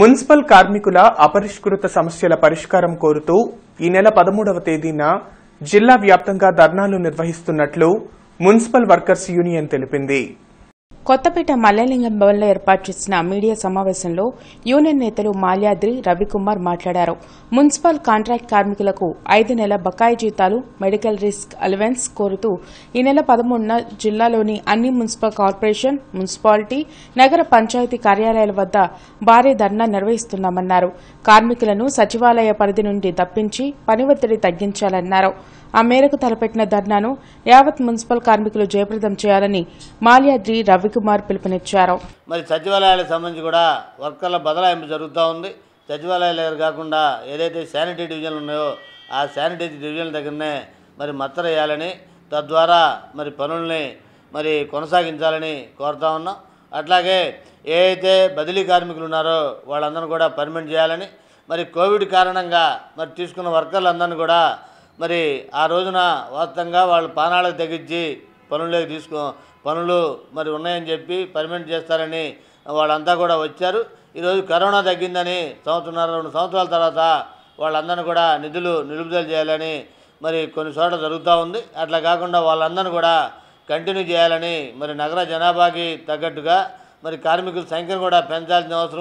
Municipal కార్మికుల అపరిష్కృత సమస్యల పరిష్కారం కోరుతూ ఈ నెల పదమూడవ తేదీన జిల్లా వ్యాప్తంగా ధర్నాలు నిర్వహిస్తున్నట్లు మున్సిపల్ వర్కర్స్ యూనియన్ తెలిపింది. కొత్తపేట మల్లలింగం భవన్లో ఏర్పాటు చేసిన మీడియా సమావేశంలో యూనియన్ నేతలు మాల్యాద్రి రవికుమార్ మాట్లాడారు. మున్సిపల్ కాంట్రాక్ట్ కార్మికులకు ఐదు నెలల బకాయి జీతాలు మెడికల్ రిస్క్ అలవెన్స్ కోరుతూ ఈ నెల పదమూడున జిల్లాలోని అన్ని మున్సిపల్ కార్పొరేషన్ మున్సిపాలిటీ నగర పంచాయతీ కార్యాలయాల వద్ద భారీ ధర్నా నిర్వహిస్తున్నామన్నారు. కార్మికులను సచివాలయ పరిధి నుండి తప్పించి పని ఒత్తిడి తగ్గించాలన్నారు. ఆ మేరకు తలపెట్టిన ధర్నాను యావత్ మున్సిపల్ కార్మికులు జయప్రదం చేయాలని మాల్యాద్రి రవి కుమార్ పిలుపునిచ్చారు. మరి సచివాలయాలకు సంబంధించి కూడా వర్కర్ల బదలాయింపు జరుగుతూ ఉంది. సచివాలయాల దగ్గర కాకుండా ఏదైతే శానిటరీ డివిజన్లు ఉన్నాయో ఆ శానిటరీ డివిజన్ల దగ్గరనే మరి మత్తర వేయాలని తద్వారా మరి పనుల్ని మరి కొనసాగించాలని కోరుతా ఉన్నాం. అట్లాగే ఏ అయితే బదిలీ కార్మికులు ఉన్నారో వాళ్ళందరూ కూడా పర్మిట్ చేయాలని మరి కోవిడ్ కారణంగా మరి తీసుకున్న వర్కర్లందరినీ కూడా మరి ఆ రోజున వాస్తవంగా వాళ్ళు పానాలకు తగ్గించి పనుల్లోకి తీసుకో పనులు మరి ఉన్నాయని చెప్పి పర్మనెంట్ చేస్తారని వాళ్ళంతా కూడా వచ్చారు. ఈరోజు కరోనా తగ్గిందని సంవత్సరాల రెండు సంవత్సరాల తర్వాత వాళ్ళందరినీ కూడా నిధులు నిలుపుదల చేయాలని మరి కొన్ని చోట్ల జరుగుతూ ఉంది. అట్లా కాకుండా వాళ్ళందరినీ కూడా కంటిన్యూ చేయాలని మరి నగర జనాభాకి తగ్గట్టుగా మరి కార్మికుల సంఖ్యను కూడా పెంచాల్సిన అవసరం